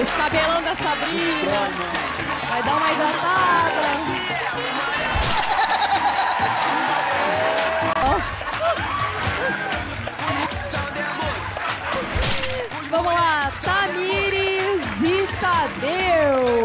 Esse cabelão da Sabrina. Vai dar uma hidratada. Vamos lá, Tamires e Tadeu.